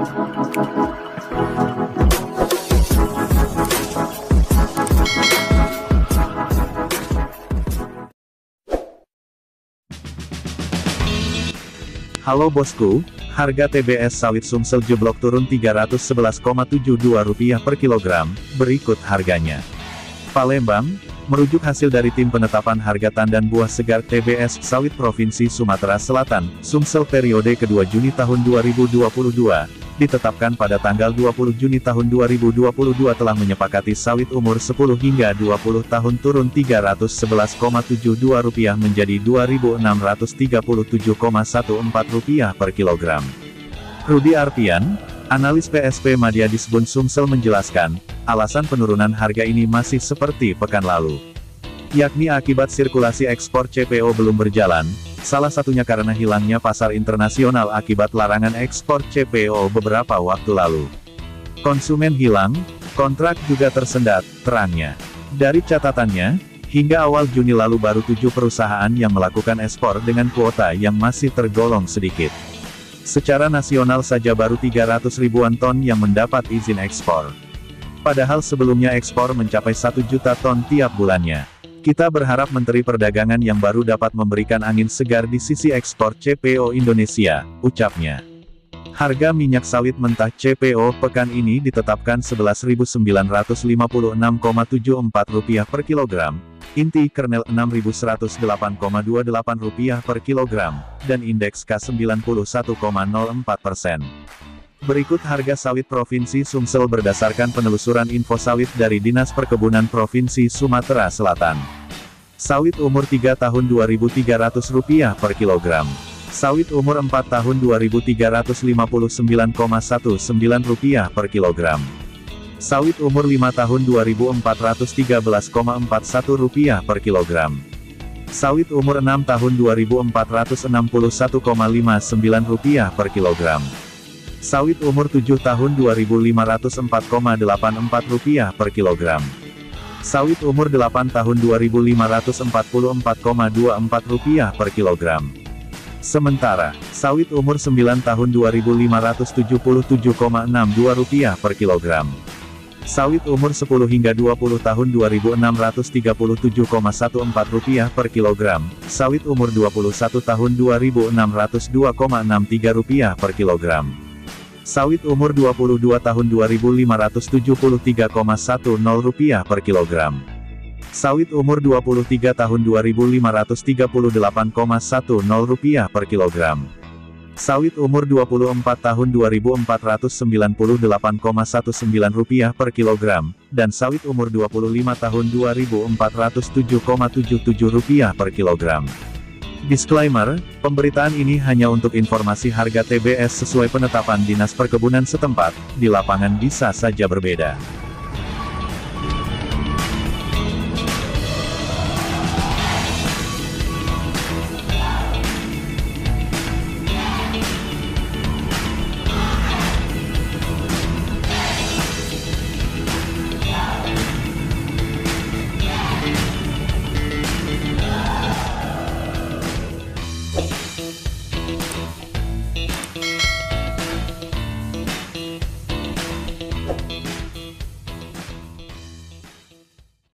Halo bosku, harga TBS sawit Sumsel jeblok turun Rp311,72 per kilogram, berikut harganya. Palembang, merujuk hasil dari tim penetapan harga tandan buah segar TBS sawit Provinsi Sumatera Selatan, Sumsel periode kedua Juni tahun 2022, ditetapkan pada tanggal 20 Juni tahun 2022 telah menyepakati sawit umur 10 hingga 20 tahun turun Rp311,72 menjadi Rp2.637,14 per kilogram. Rudi Arpian, analis PSP Madya Disbun Sumsel menjelaskan, alasan penurunan harga ini masih seperti pekan lalu. Yakni akibat sirkulasi ekspor CPO belum berjalan, salah satunya karena hilangnya pasar internasional akibat larangan ekspor CPO beberapa waktu lalu. Konsumen hilang, kontrak juga tersendat, terangnya. Dari catatannya, hingga awal Juni lalu baru tujuh perusahaan yang melakukan ekspor dengan kuota yang masih tergolong sedikit. Secara nasional saja baru 300 ribuan ton yang mendapat izin ekspor. Padahal sebelumnya ekspor mencapai 1 juta ton tiap bulannya. Kita berharap Menteri Perdagangan yang baru dapat memberikan angin segar di sisi ekspor CPO Indonesia, ucapnya. Harga minyak sawit mentah CPO pekan ini ditetapkan Rp11.956,74 per kilogram, inti kernel Rp6.108,28 per kilogram, dan indeks K91,04 persen. Berikut harga sawit Provinsi Sumsel berdasarkan penelusuran info sawit dari Dinas Perkebunan Provinsi Sumatera Selatan. Sawit umur 3 tahun Rp2.300 per kilogram. Sawit umur 4 tahun Rp2.359,19 per kilogram. Sawit umur 5 tahun Rp2.413,41 per kilogram. Sawit umur 6 tahun Rp2.461,59 per kilogram. Sawit umur 7 tahun Rp2.504,84 per kilogram. Sawit umur 8 tahun Rp2.544,24 per kilogram. Sementara, sawit umur 9 tahun Rp2.577,62 per kilogram. Sawit umur 10 hingga 20 tahun Rp2.637,14 per kilogram. Sawit umur 21 tahun Rp2.602,63 per kilogram. Sawit umur 22 tahun Rp2.573,10 per kilogram. Sawit umur 23 tahun Rp2.538,10 per kilogram. Sawit umur 24 tahun Rp2.498,19 per kilogram, dan sawit umur 25 tahun Rp2.407,77 per kilogram. Disclaimer, pemberitaan ini hanya untuk informasi harga TBS sesuai penetapan Dinas Perkebunan setempat, di lapangan bisa saja berbeda.